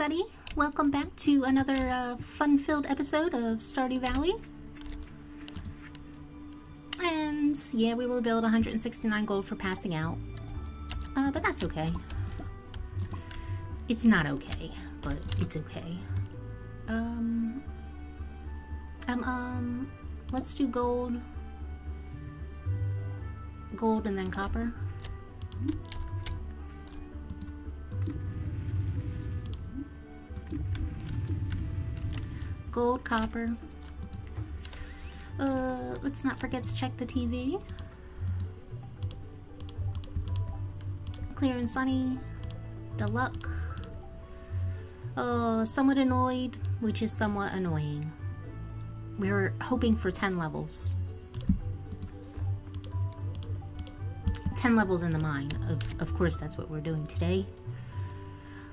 everybody. Welcome back to another uh, fun-filled episode of Stardew Valley. And yeah, we were billed 169 gold for passing out. Uh, but that's okay. It's not okay, but it's okay. Um, um, um, let's do gold. Gold and then copper. Gold, copper. Uh, let's not forget to check the TV. Clear and sunny. The luck. Oh, somewhat annoyed, which is somewhat annoying. We were hoping for 10 levels. 10 levels in the mine. Of, of course, that's what we're doing today.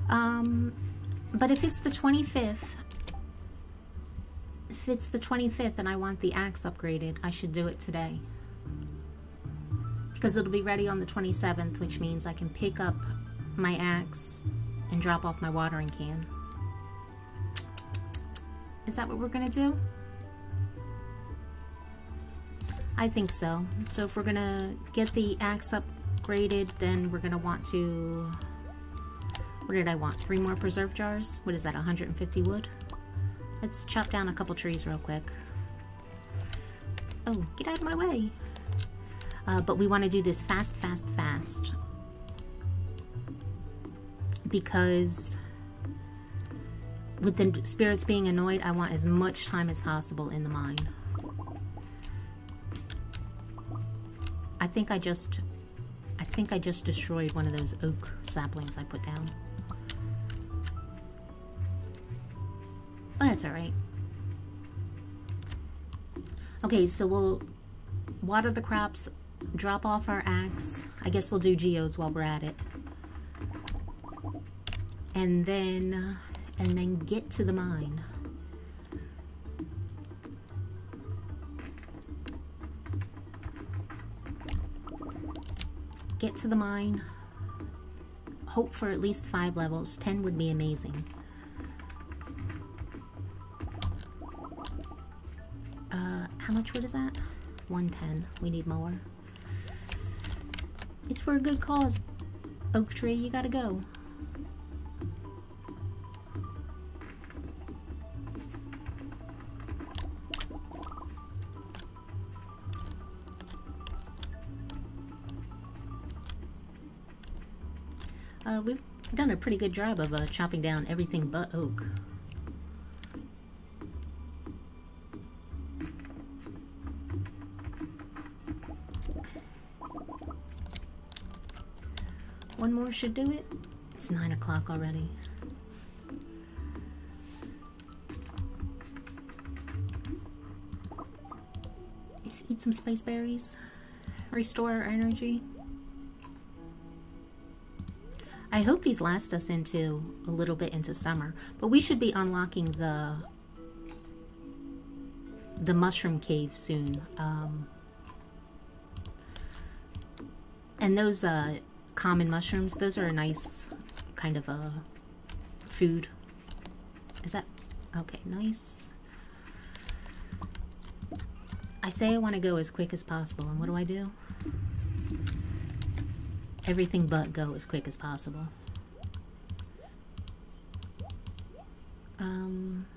Um, but if it's the 25th, if it's the 25th and I want the axe upgraded, I should do it today. Because it'll be ready on the 27th, which means I can pick up my axe and drop off my watering can. Is that what we're gonna do? I think so. So if we're gonna get the axe upgraded, then we're gonna want to... What did I want? Three more preserve jars? What is that, 150 wood? Let's chop down a couple trees real quick. Oh, get out of my way. Uh, but we want to do this fast, fast, fast. Because with the spirits being annoyed, I want as much time as possible in the mine. I think I just I think I just destroyed one of those oak saplings I put down. That's alright. Okay, so we'll water the crops, drop off our axe. I guess we'll do geodes while we're at it. And then, and then get to the mine. Get to the mine. Hope for at least five levels. Ten would be amazing. Much wood is that? 110. We need more. It's for a good cause. Oak tree, you gotta go. Uh, we've done a pretty good job of uh, chopping down everything but oak. One more should do it. It's nine o'clock already. Let's eat some spice berries. Restore our energy. I hope these last us into a little bit into summer, but we should be unlocking the the mushroom cave soon. Um, and those uh, common mushrooms. Those are a nice kind of a food. Is that okay? Nice. I say I want to go as quick as possible, and what do I do? Everything but go as quick as possible. Um,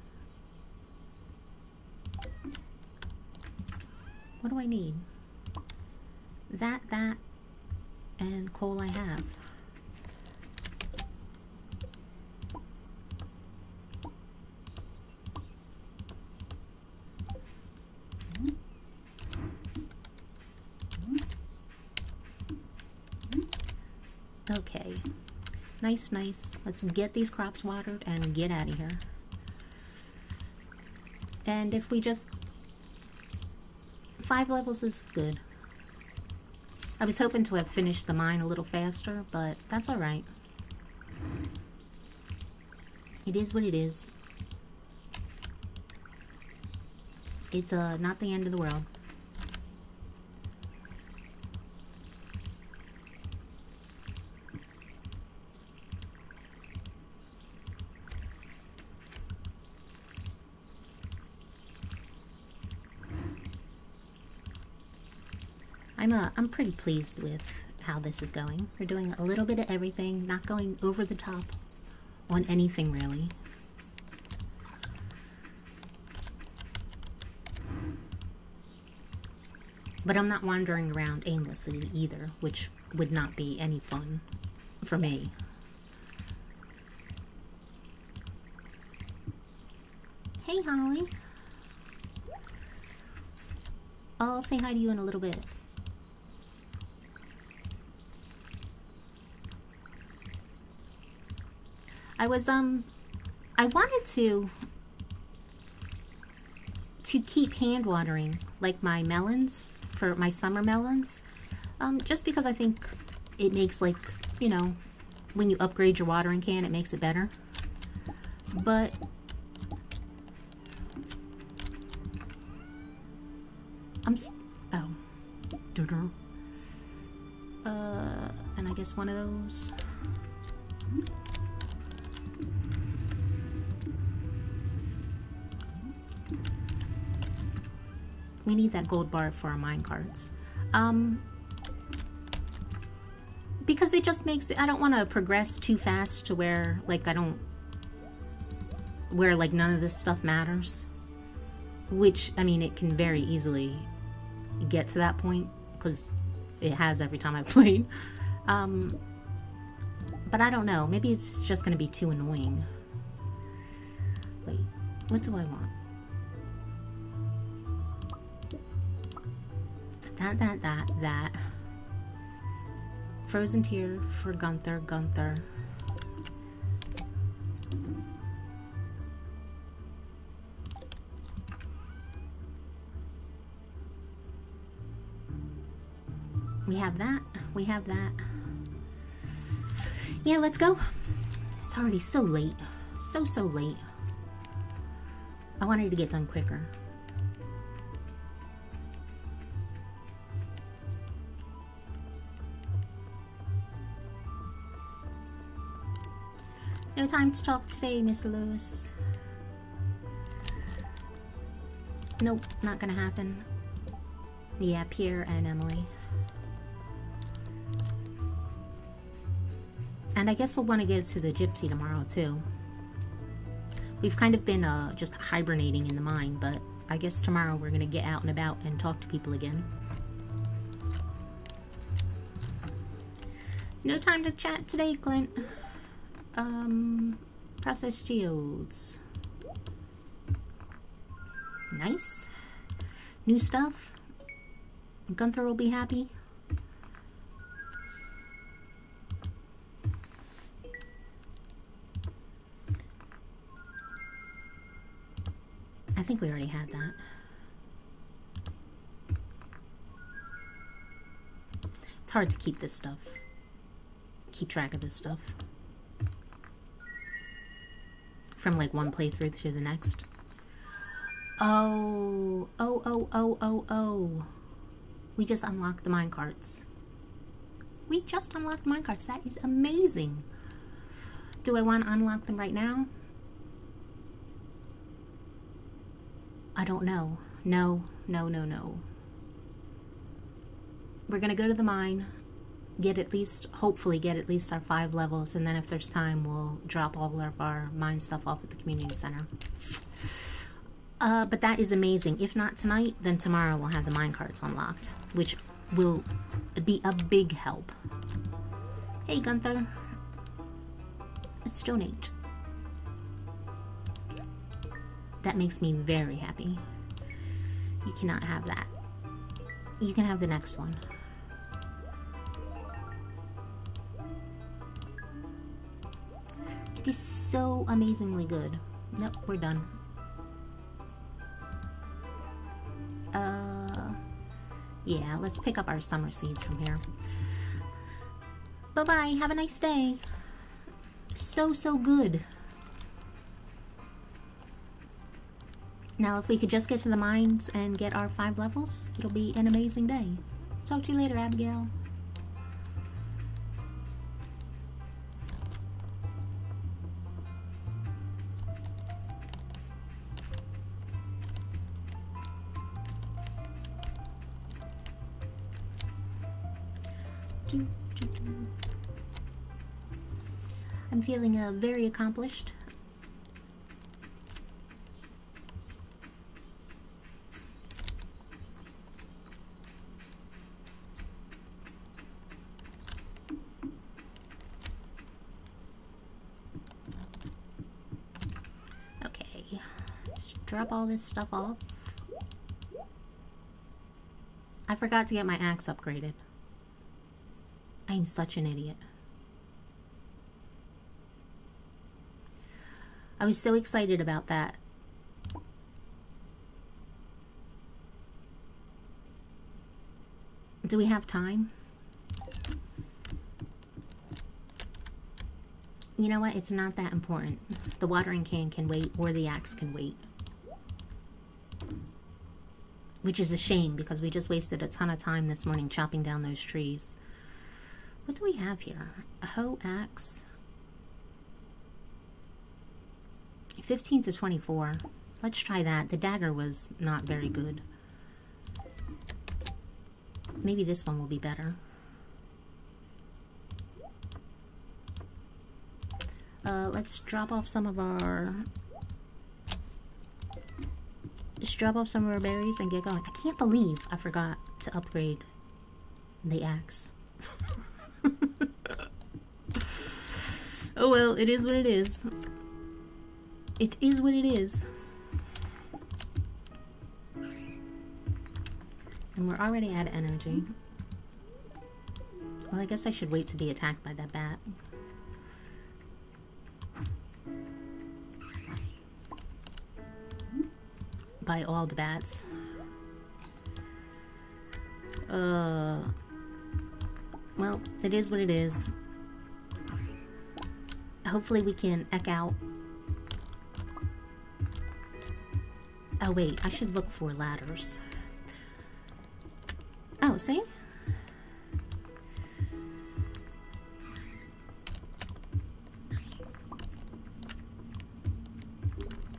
what do I need? That, that, and coal I have. Okay. Nice, nice. Let's get these crops watered and get out of here. And if we just... Five levels is good. I was hoping to have finished the mine a little faster, but that's alright. It is what it is. It's uh, not the end of the world. I'm, uh, I'm pretty pleased with how this is going. We're doing a little bit of everything, not going over the top on anything really. But I'm not wandering around aimlessly either, which would not be any fun for me. Hey, Holly. I'll say hi to you in a little bit. I was, um, I wanted to, to keep hand watering, like my melons, for my summer melons, um, just because I think it makes, like, you know, when you upgrade your watering can, it makes it better. But I'm oh, uh, and I guess one of those. We need that gold bar for our mine carts. Um, because it just makes it, I don't want to progress too fast to where, like, I don't, where, like, none of this stuff matters. Which, I mean, it can very easily get to that point, because it has every time I've played. Um, but I don't know. Maybe it's just going to be too annoying. Wait, what do I want? That, that, that, that. Frozen Tear for Gunther, Gunther. We have that. We have that. Yeah, let's go. It's already so late. So, so late. I wanted to get done quicker. No time to talk today, Miss Lewis. Nope, not gonna happen. Yeah, Pierre and Emily. And I guess we'll want to get to the Gypsy tomorrow, too. We've kind of been uh, just hibernating in the mine, but I guess tomorrow we're going to get out and about and talk to people again. No time to chat today, Clint. Um, process geodes. Nice. New stuff. Gunther will be happy. I think we already had that. It's hard to keep this stuff. Keep track of this stuff from like one playthrough to the next. Oh, oh, oh, oh, oh, oh. We just unlocked the minecarts. We just unlocked minecarts. That is amazing. Do I want to unlock them right now? I don't know. No, no, no, no. We're going to go to the mine get at least, hopefully get at least our five levels, and then if there's time, we'll drop all of our mine stuff off at the community center. Uh, but that is amazing. If not tonight, then tomorrow we'll have the mine carts unlocked, which will be a big help. Hey, Gunther. Let's donate. That makes me very happy. You cannot have that. You can have the next one. Is so amazingly good. Nope, we're done. Uh, yeah, let's pick up our summer seeds from here. Bye-bye, have a nice day. So, so good. Now, if we could just get to the mines and get our five levels, it'll be an amazing day. Talk to you later, Abigail. Feeling uh, very accomplished. Okay, just drop all this stuff off. I forgot to get my axe upgraded. I'm such an idiot. I was so excited about that. Do we have time? You know what? It's not that important. The watering can can wait or the axe can wait. Which is a shame because we just wasted a ton of time this morning chopping down those trees. What do we have here? A hoe axe. 15 to 24. Let's try that. The dagger was not very good. Maybe this one will be better. Uh, let's drop off some of our... Just drop off some of our berries and get going. I can't believe I forgot to upgrade the axe. oh well, it is what it is. It is what it is. And we're already of energy. Well, I guess I should wait to be attacked by that bat. By all the bats. Uh... Well, it is what it is. Hopefully we can eck out. Oh wait, I should look for ladders. Oh, see?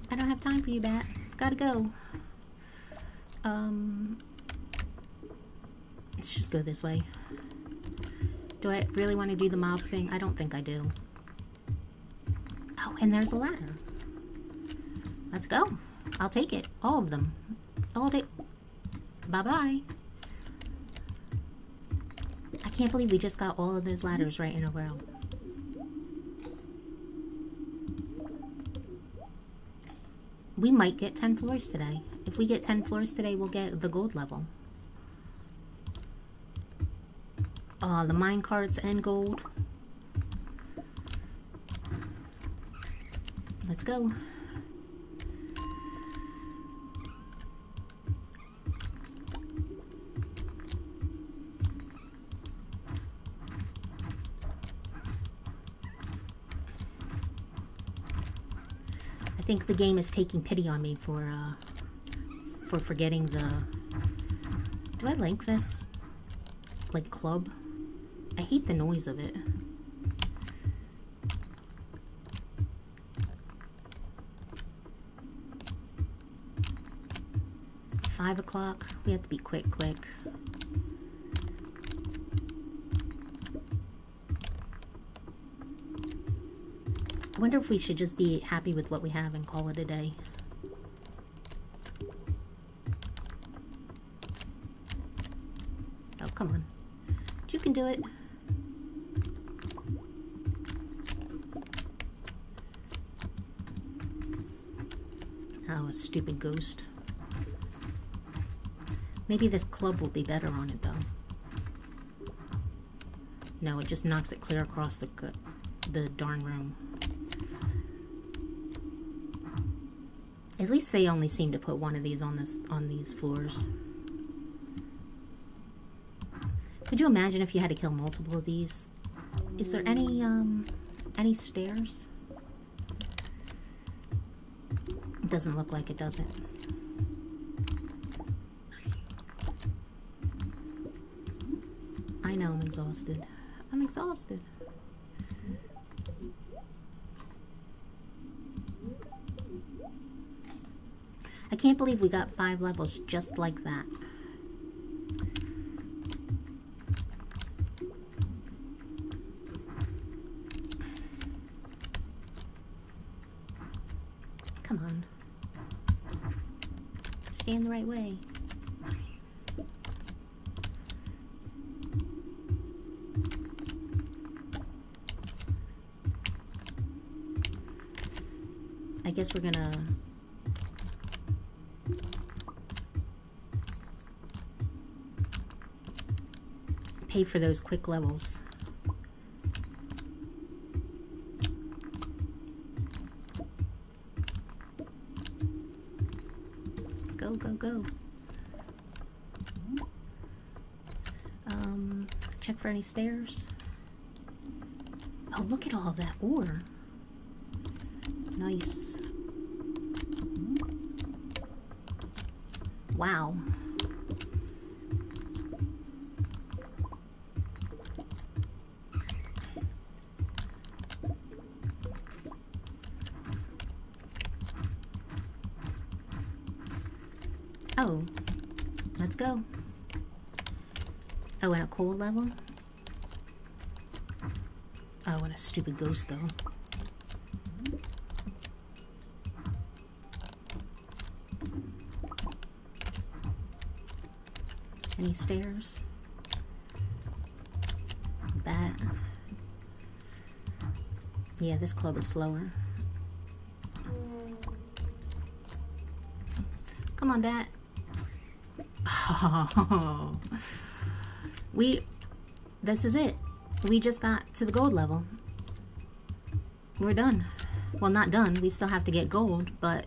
I don't have time for you, Bat. Gotta go. Um... Let's just go this way. Do I really want to do the mob thing? I don't think I do. Oh, and there's a ladder. Let's go. I'll take it. All of them. All day. Bye-bye. I can't believe we just got all of those ladders right in a row. We might get 10 floors today. If we get 10 floors today, we'll get the gold level. uh, the mine carts and gold. Let's go. Think the game is taking pity on me for uh, for forgetting the. Do I link this? Like club? I hate the noise of it. Five o'clock. We have to be quick, quick. I wonder if we should just be happy with what we have and call it a day. Oh, come on. You can do it. Oh, a stupid ghost. Maybe this club will be better on it, though. No, it just knocks it clear across the, the darn room. At least they only seem to put one of these on this on these floors. Could you imagine if you had to kill multiple of these? Is there any um any stairs? It doesn't look like it, does it? I know I'm exhausted. I'm exhausted. can't believe we got five levels just like that. Come on. Stand the right way. I guess we're gonna pay for those quick levels. Go, go, go. Um, check for any stairs. Oh, look at all that ore. Nice. Wow. Oh, let's go. Oh, and a cold level? Oh, and a stupid ghost though. Any stairs? Bat. Yeah, this club is slower. Come on, Bat. Oh, we, this is it. We just got to the gold level. We're done. Well, not done. We still have to get gold, but,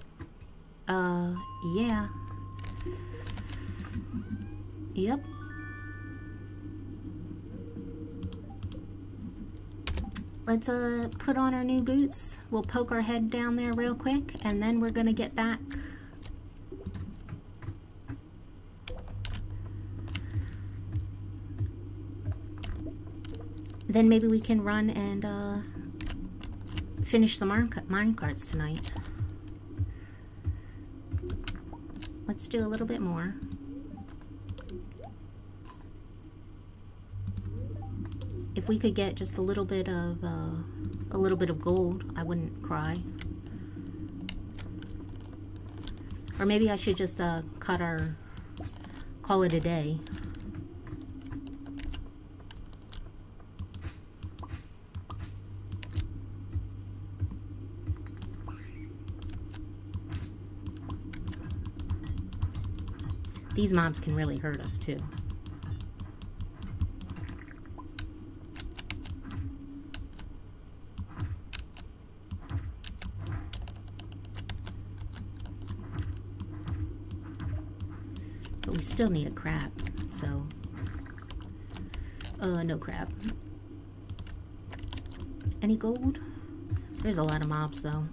uh, yeah. Yep. Let's uh put on our new boots. We'll poke our head down there real quick and then we're gonna get back. Then maybe we can run and uh, finish the mine, carts tonight. Let's do a little bit more. If we could get just a little bit of uh, a little bit of gold, I wouldn't cry. Or maybe I should just uh, cut our, call it a day. These mobs can really hurt us too. But we still need a crab, so... Uh, no crab. Any gold? There's a lot of mobs, though.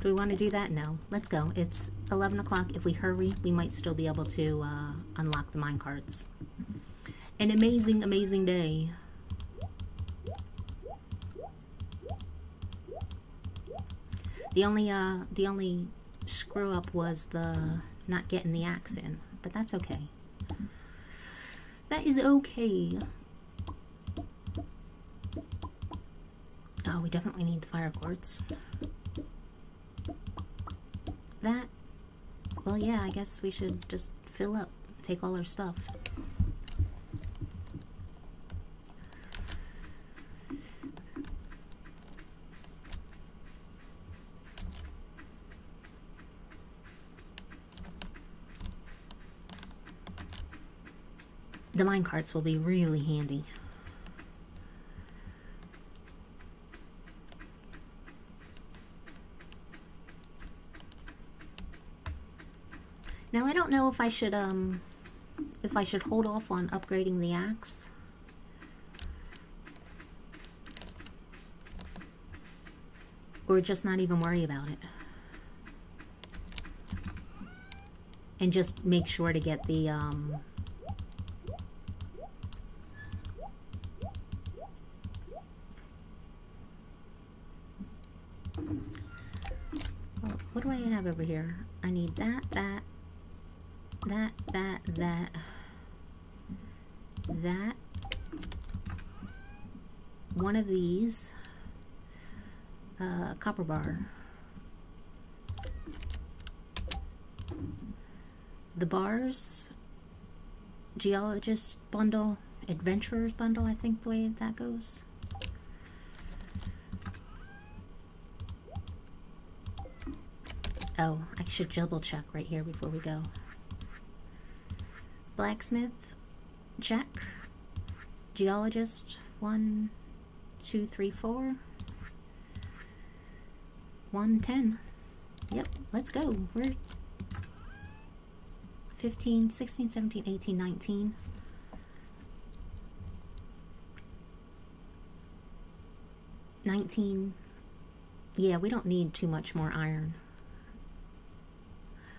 Do we want to do that? No. Let's go. It's 11 o'clock. If we hurry, we might still be able to uh, unlock the mine carts. An amazing, amazing day. The only, uh, the only screw up was the not getting the axe in, but that's okay. That is okay. Oh, we definitely need the fire quartz. That, well, yeah, I guess we should just fill up, take all our stuff. The mine carts will be really handy. Now I don't know if I should um if I should hold off on upgrading the axe. Or just not even worry about it. And just make sure to get the um what do I have over here? I need that, that, that, that, that, that, one of these, uh, copper bar, the bars, geologist bundle, adventurers bundle, I think the way that goes. Oh, I should double check right here before we go. Blacksmith, check. Geologist, one, two, three, four. One, ten. Yep, let's go. We're 15, 16, 17, 18, 19. Nineteen. Yeah, we don't need too much more iron.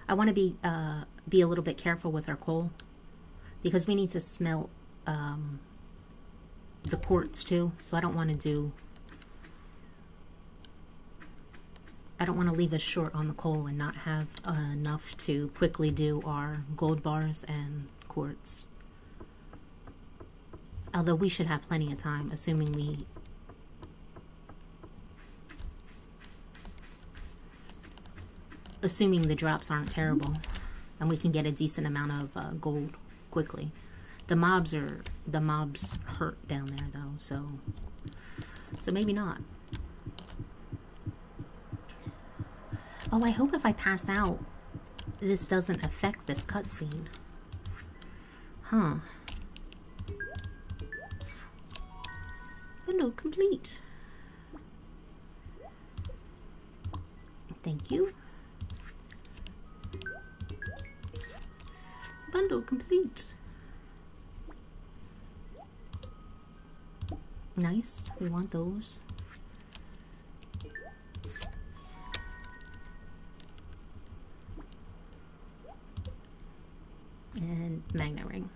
I want to be uh, be a little bit careful with our coal because we need to smelt um, the quartz too. So I don't want to do. I don't want to leave us short on the coal and not have uh, enough to quickly do our gold bars and quartz. Although we should have plenty of time, assuming we assuming the drops aren't terrible and we can get a decent amount of uh, gold quickly. The mobs are the mobs hurt down there though, so so maybe not. Oh, I hope if I pass out, this doesn't affect this cutscene. Huh. Window complete. Thank you. Bundle complete. Nice. We want those. And magnet ring.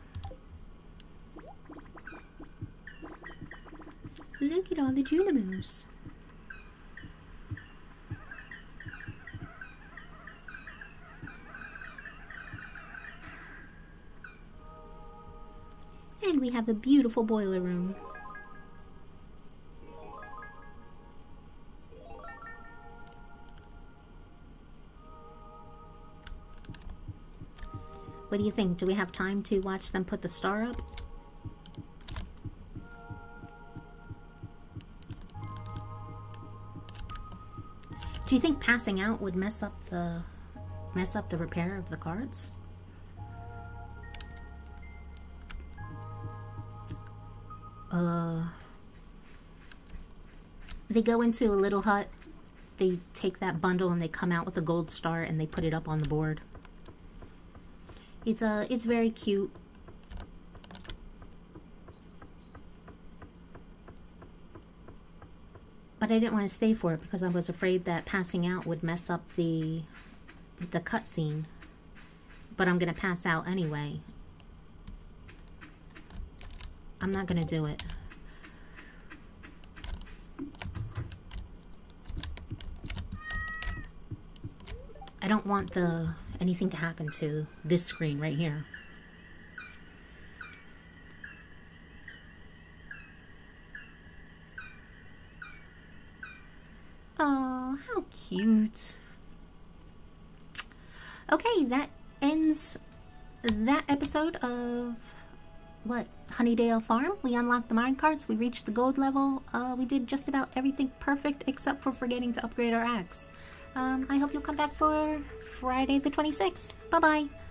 Look at all the Junimos. And we have a beautiful boiler room. What do you think? Do we have time to watch them put the star up? Do you think passing out would mess up the mess up the repair of the cards? Uh, they go into a little hut. They take that bundle and they come out with a gold star and they put it up on the board. It's a, uh, it's very cute. But I didn't want to stay for it because I was afraid that passing out would mess up the the cutscene. But I'm going to pass out anyway. I'm not going to do it. I don't want the anything to happen to this screen right here. Oh, how cute. Okay, that ends that episode of what Honeydale Farm. We unlocked the mine carts. We reached the gold level. Uh, we did just about everything perfect except for forgetting to upgrade our axe. Um, I hope you'll come back for Friday the 26th. Bye bye.